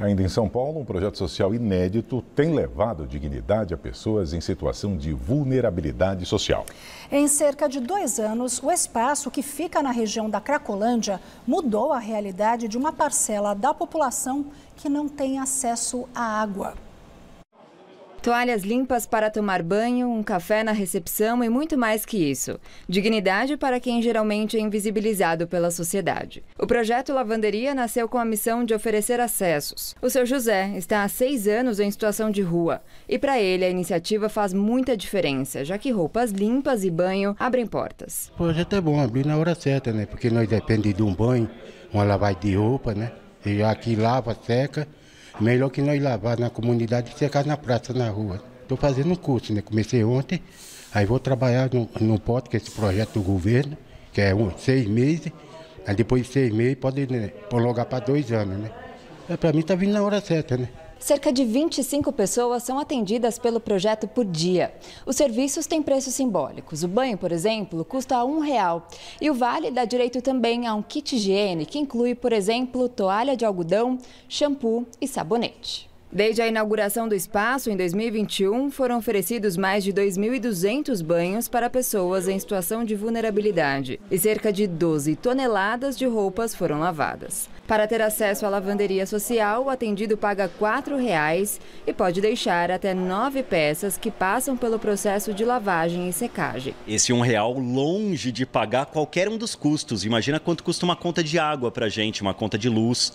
Ainda em São Paulo, um projeto social inédito tem levado dignidade a pessoas em situação de vulnerabilidade social. Em cerca de dois anos, o espaço que fica na região da Cracolândia mudou a realidade de uma parcela da população que não tem acesso à água. Toalhas limpas para tomar banho, um café na recepção e muito mais que isso. Dignidade para quem geralmente é invisibilizado pela sociedade. O projeto Lavanderia nasceu com a missão de oferecer acessos. O seu José está há seis anos em situação de rua. E para ele a iniciativa faz muita diferença, já que roupas limpas e banho abrem portas. O projeto é bom abrir na hora certa, né? Porque nós dependemos de um banho, uma lavagem de roupa, né? E aqui lava, seca Melhor que nós lavar na comunidade e secar na praça, na rua. Estou fazendo um curso, né? Comecei ontem, aí vou trabalhar no, no pote, que é esse projeto do governo, que é um, seis meses. Aí depois de seis meses pode né, prolongar para dois anos, né? É, para mim está vindo na hora certa, né? Cerca de 25 pessoas são atendidas pelo projeto por dia. Os serviços têm preços simbólicos. O banho, por exemplo, custa um real. E o Vale dá direito também a um kit higiene, que inclui, por exemplo, toalha de algodão, shampoo e sabonete. Desde a inauguração do espaço, em 2021, foram oferecidos mais de 2.200 banhos para pessoas em situação de vulnerabilidade e cerca de 12 toneladas de roupas foram lavadas. Para ter acesso à lavanderia social, o atendido paga R$ 4,00 e pode deixar até nove peças que passam pelo processo de lavagem e secagem. Esse um real longe de pagar qualquer um dos custos. Imagina quanto custa uma conta de água para gente, uma conta de luz.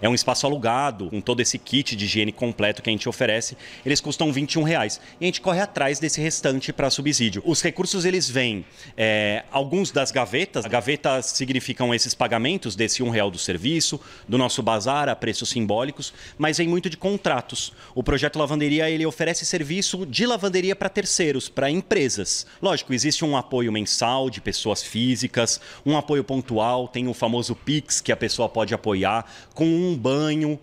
É um espaço alugado, com todo esse kit de higiene completo que a gente oferece. Eles custam 21 reais. E a gente corre atrás desse restante para subsídio. Os recursos, eles vêm, é, alguns das gavetas. Gavetas significam esses pagamentos desse um real do serviço, do nosso bazar a preços simbólicos, mas vem muito de contratos. O projeto Lavanderia, ele oferece serviço de lavanderia para terceiros, para empresas. Lógico, existe um apoio mensal de pessoas físicas, um apoio pontual, tem o famoso Pix que a pessoa pode apoiar com um um banho,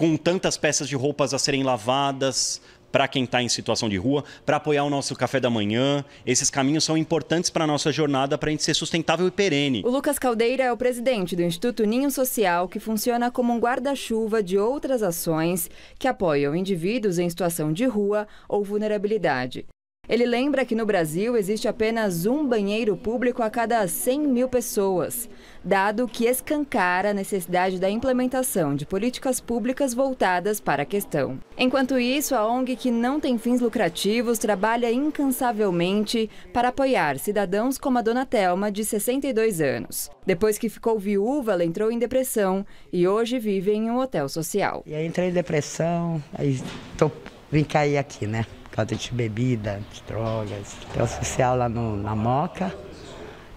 com tantas peças de roupas a serem lavadas, para quem está em situação de rua, para apoiar o nosso café da manhã. Esses caminhos são importantes para a nossa jornada para a gente ser sustentável e perene. O Lucas Caldeira é o presidente do Instituto Ninho Social, que funciona como um guarda-chuva de outras ações que apoiam indivíduos em situação de rua ou vulnerabilidade. Ele lembra que no Brasil existe apenas um banheiro público a cada 100 mil pessoas, dado que escancara a necessidade da implementação de políticas públicas voltadas para a questão. Enquanto isso, a ONG, que não tem fins lucrativos, trabalha incansavelmente para apoiar cidadãos como a dona Telma, de 62 anos. Depois que ficou viúva, ela entrou em depressão e hoje vive em um hotel social. E aí entrei em depressão, aí tô, vim cair aqui, né? Causa de bebida, de drogas. Tem o social lá no, na Moca.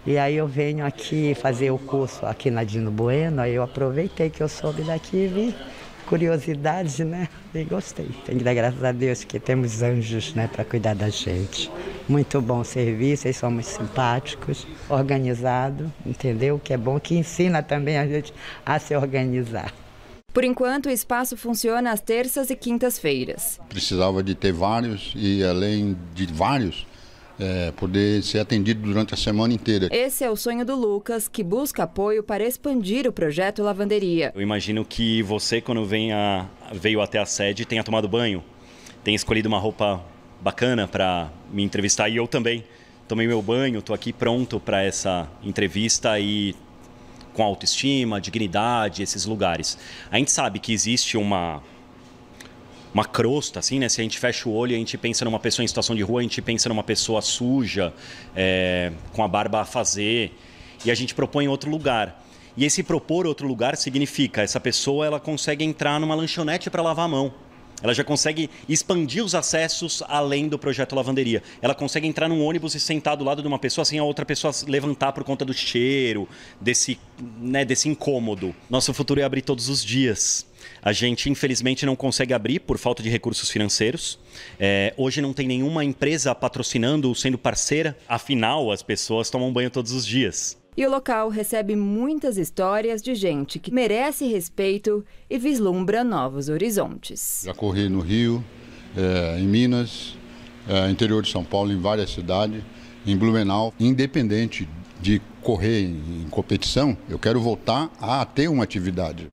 E aí eu venho aqui fazer o curso aqui na Dino Bueno, aí eu aproveitei que eu soube daqui e vi curiosidade, né? E gostei. Tem que dar graças a Deus que temos anjos, né, para cuidar da gente. Muito bom o serviço, eles são muito simpáticos, organizado, entendeu? Que é bom que ensina também a gente a se organizar. Por enquanto, o espaço funciona às terças e quintas-feiras. Precisava de ter vários e, além de vários, é, poder ser atendido durante a semana inteira. Esse é o sonho do Lucas, que busca apoio para expandir o projeto Lavanderia. Eu imagino que você, quando venha, veio até a sede, tenha tomado banho, tenha escolhido uma roupa bacana para me entrevistar e eu também. Tomei meu banho, estou aqui pronto para essa entrevista e com autoestima, dignidade, esses lugares. A gente sabe que existe uma uma crosta, assim, né? Se a gente fecha o olho a gente pensa numa pessoa em situação de rua, a gente pensa numa pessoa suja, é, com a barba a fazer, e a gente propõe outro lugar. E esse propor outro lugar significa essa pessoa ela consegue entrar numa lanchonete para lavar a mão. Ela já consegue expandir os acessos além do projeto lavanderia. Ela consegue entrar num ônibus e sentar do lado de uma pessoa sem a outra pessoa levantar por conta do cheiro, desse, né, desse incômodo. Nosso futuro é abrir todos os dias. A gente, infelizmente, não consegue abrir por falta de recursos financeiros. É, hoje não tem nenhuma empresa patrocinando ou sendo parceira. Afinal, as pessoas tomam banho todos os dias. E o local recebe muitas histórias de gente que merece respeito e vislumbra novos horizontes. Já corri no Rio, é, em Minas, é, interior de São Paulo, em várias cidades, em Blumenau. Independente de correr em, em competição, eu quero voltar a ter uma atividade.